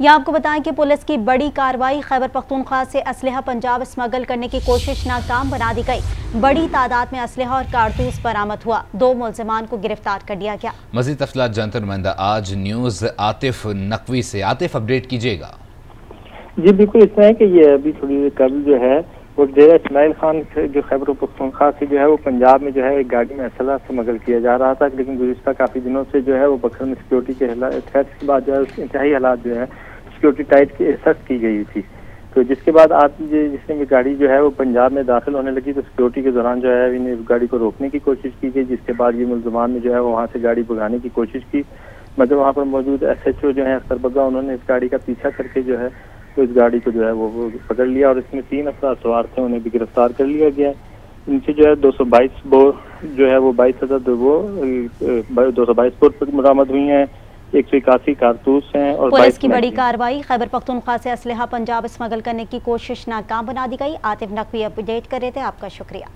यहाँ आपको बताएँ कि पुलिस की बड़ी कार्रवाई खैबर पख्तूनख्वा से असलहा पंजाब स्मगल करने की कोशिश नाकाम बना दी गई। बड़ी तादाद में असलहा और कारतूस बरामद हुआ। दो मुलजमान को गिरफ़्तार कर लिया गया। मजीद तफसलात जानते नुमाइंदा आज न्यूज़ आतिफ नकवी से। आतिफ अपडेट कीजिएगा। जी बिल्कुल इस तरह है कि ये अभी थोड़ी देर कल जो है वो डेरा इसमाइल खान जो खैबर पख्तूनख्वा से जो है वो पंजाब में जो है एक गाड़ी में असला स्मगल किया जा रहा था। लेकिन गुजशत काफ़ी दिनों से जो है वो बखर में सिक्योरिटी के थ्रेट के बाद जो है इंतहाई हालात जो है सिक्योरिटी टाइट की सख्त की गई थी। तो जिसके बाद आप जिसने भी गाड़ी जो है वो पंजाब में दाखिल होने लगी तो सिक्योरिटी के दौरान जो है इन्हें गाड़ी को रोकने की कोशिश की गई, जिसके बाद ये मुलजमान ने जो है वहाँ से गाड़ी भगाने की कोशिश की। मगर वहाँ पर मौजूद एस एच ओ जो है अख्तर बग्गा उन्होंने इस गाड़ी का पीछा करके जो है तो इस गाड़ी को जो है वो पकड़ लिया और इसमें तीन अफराद सवार थे, उन्हें भी गिरफ़्तार कर लिया गया। इनसे जो है दो सौ बाईस बोर जो है वो बाईस हज़ार वो दो सौ बाईस बोर बरामद हुई हैं। एक सौ इक्यासी कारतूस है और पुलिस की बड़ी कार्रवाई खैबर पख्तूनख्वा से असलहा पंजाब स्मगल करने की कोशिश नाकाम बना दी गई। आतिफ नकवी अपडेट कर रहे थे आपका शुक्रिया।